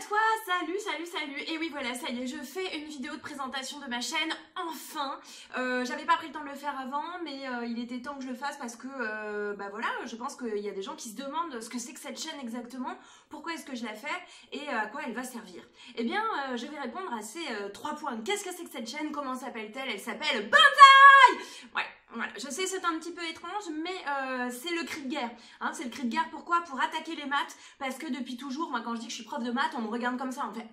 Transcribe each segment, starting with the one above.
toi, salut, salut, salut. Et oui voilà, ça y est, je fais une vidéo de présentation de ma chaîne, enfin. Euh, J'avais pas pris le temps de le faire avant, mais euh, il était temps que je le fasse parce que, euh, bah voilà, je pense qu'il y a des gens qui se demandent ce que c'est que cette chaîne exactement, pourquoi est-ce que je la fais et à quoi elle va servir. Eh bien, je vais répondre à ces trois points. Qu'est-ce que c'est que cette chaîne? Comment s'appelle-t-elle? Elle s'appelle Banzai! Ouais, voilà, je sais c'est un petit peu étrange, mais c'est le cri de guerre. Hein, c'est le cri de guerre, pourquoi? Pour attaquer les maths, parce que depuis toujours, moi quand je dis que je suis prof de maths, on me regarde comme ça, on fait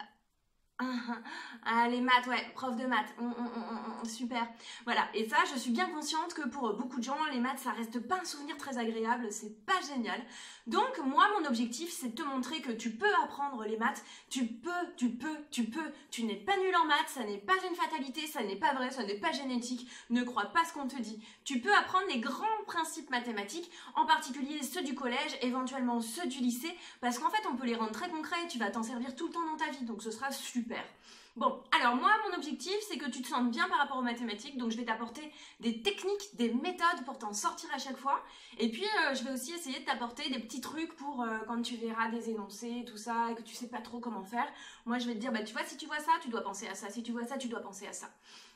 ah, les maths, ouais, prof de maths, mm, mm, mm, super. Voilà, et ça, je suis bien consciente que pour beaucoup de gens, les maths, ça reste pas un souvenir très agréable, c'est pas génial. Donc, moi, mon objectif, c'est de te montrer que tu peux apprendre les maths, tu peux, tu peux, tu peux, tu n'es pas nul en maths, ça n'est pas une fatalité, ça n'est pas vrai, ça n'est pas génétique, ne crois pas ce qu'on te dit. Tu peux apprendre les grands principes mathématiques, en particulier ceux du collège, éventuellement ceux du lycée, parce qu'en fait, on peut les rendre très concrets, tu vas t'en servir tout le temps dans ta vie, donc ce sera super. Merci. Bon, alors moi, mon objectif, c'est que tu te sentes bien par rapport aux mathématiques, donc je vais t'apporter des techniques, des méthodes pour t'en sortir à chaque fois. Et puis, euh, je vais aussi essayer de t'apporter des petits trucs pour euh, quand tu verras des énoncés, tout ça, et que tu sais pas trop comment faire. Moi, je vais te dire, bah tu vois, si tu vois ça, tu dois penser à ça. Si tu vois ça, tu dois penser à ça.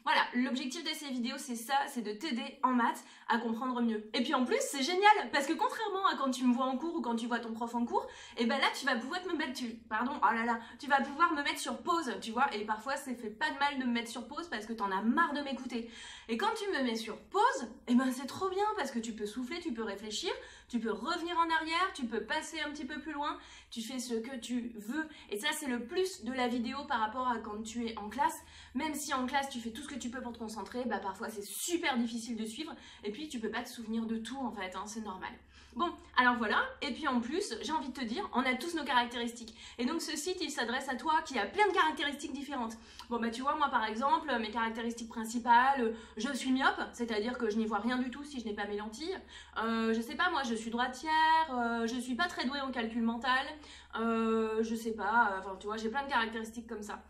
Voilà, l'objectif de ces vidéos, c'est ça, c'est de t'aider en maths à comprendre mieux. Et puis en plus, c'est génial, parce que contrairement à quand tu me vois en cours ou quand tu vois ton prof en cours, et eh ben là, tu vas pouvoir me mettre, pardon, oh là là, tu vas pouvoir me mettre sur pause, tu vois, et parfois, ça fait pas de mal de me mettre sur pause parce que t'en as marre de m'écouter. Et quand tu me mets sur pause, et eh ben c'est trop bien, parce que tu peux souffler, tu peux réfléchir, tu peux revenir en arrière, tu peux passer un petit peu plus loin, tu fais ce que tu veux. Et ça, c'est le plus de la vidéo par rapport à quand tu es en classe. Même si en classe, tu fais tout ce que tu peux pour te concentrer, bah parfois c'est super difficile de suivre. Et puis, tu peux pas te souvenir de tout, en fait, hein, c'est normal. Bon, alors voilà, et puis en plus, j'ai envie de te dire, on a tous nos caractéristiques. Et donc ce site, il s'adresse à toi qui a plein de caractéristiques différentes. Bon bah tu vois, moi par exemple, mes caractéristiques principales, je suis myope, c'est-à-dire que je n'y vois rien du tout si je n'ai pas mes lentilles. Euh, je sais pas, moi je suis droitière, euh, je suis pas très douée en calcul mental, euh, je sais pas, enfin tu vois, j'ai plein de caractéristiques comme ça.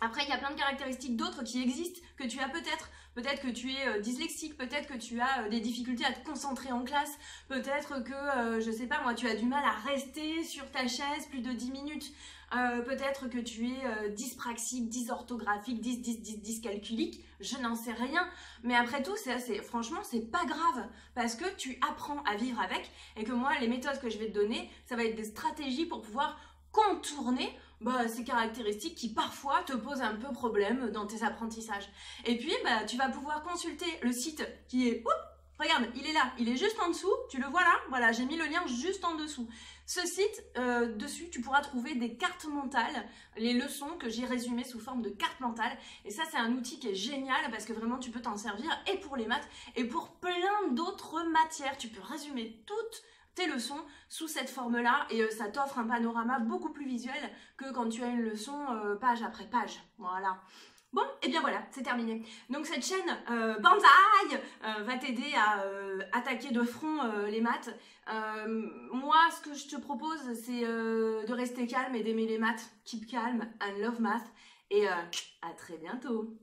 Après, il y a plein de caractéristiques d'autres qui existent, que tu as peut-être. Peut-être que tu es euh, dyslexique, peut-être que tu as euh, des difficultés à te concentrer en classe, peut-être que, euh, je sais pas moi, tu as du mal à rester sur ta chaise plus de 10 minutes. peut-être que tu es dyspraxique, dysorthographique, dys, dys, dys, dyscalculique, je n'en sais rien. Mais après tout, c'est franchement, c'est pas grave parce que tu apprends à vivre avec et que moi, les méthodes que je vais te donner, ça va être des stratégies pour pouvoir contourner bah, ces caractéristiques qui parfois te posent un peu problème dans tes apprentissages. Et puis, bah, tu vas pouvoir consulter le site qui est... regarde, il est là, il est juste en dessous, tu le vois là? Voilà, j'ai mis le lien juste en dessous. Ce site, euh, dessus, tu pourras trouver des cartes mentales, les leçons que j'ai résumées sous forme de cartes mentales. Et ça, c'est un outil qui est génial parce que vraiment, tu peux t'en servir et pour les maths et pour plein d'autres matières. Tu peux résumer toutes tes leçons sous cette forme-là et euh, ça t'offre un panorama beaucoup plus visuel que quand tu as une leçon euh, page après page. Voilà. Bon, et bien voilà, c'est terminé. Donc cette chaîne euh, Banzai va t'aider à attaquer de front les maths. moi, ce que je te propose, c'est de rester calme et d'aimer les maths. Keep calm and love math. Et à très bientôt